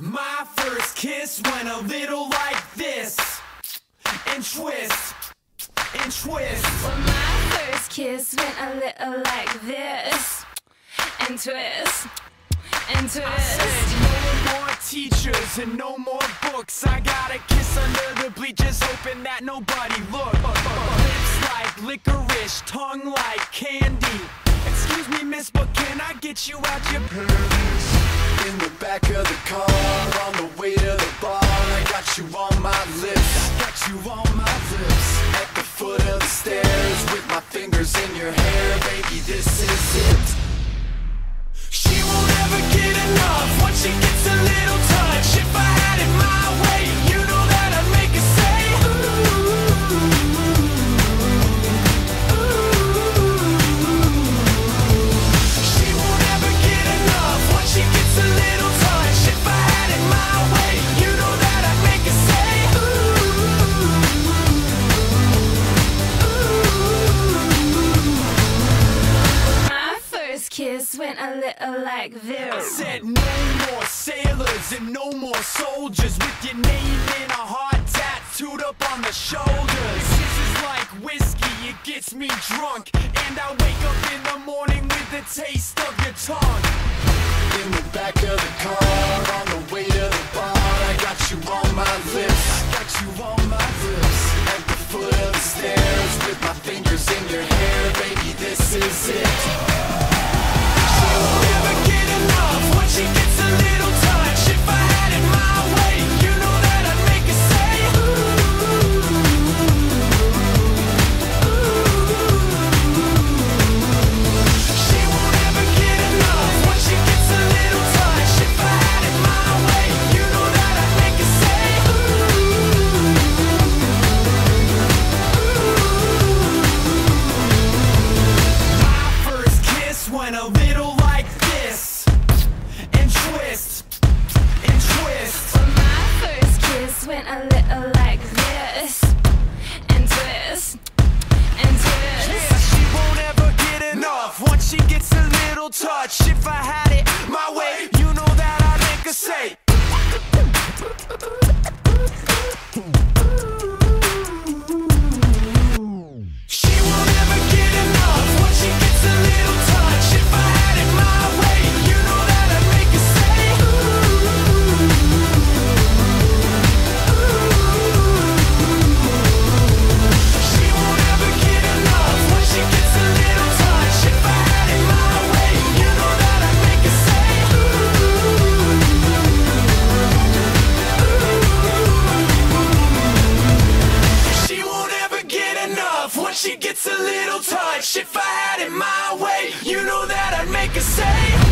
My first kiss went a little like this and twist and twist. Well, my first kiss went a little like this and twist and twist. I said no more teachers and no more books. I got a kiss under the bleachers, hoping that nobody looked. Lips like licorice, tongue like candy. Excuse me, miss, but can I get you out your pants? In the back of the car, way to the bar, I got you on my lips. I Got you on my lips. At the foot of the stairs, with my fingers in your hair, baby, this is it. A little like I said no more sailors and no more soldiers with your name in a heart tattooed up on the shoulders. This is like whiskey, it gets me drunk, and I wake up in the morning with the taste of your tongue. In the back of the car, on the way to the bar, I got you on my lips. I Got you on my lips. At the foot of the stairs, with my fingers in your hair, baby, this is it. She gets a little touch. If I had it my way, you know that I'd make her say. Gets a little touch. If I had it my way, you know that I'd make her say.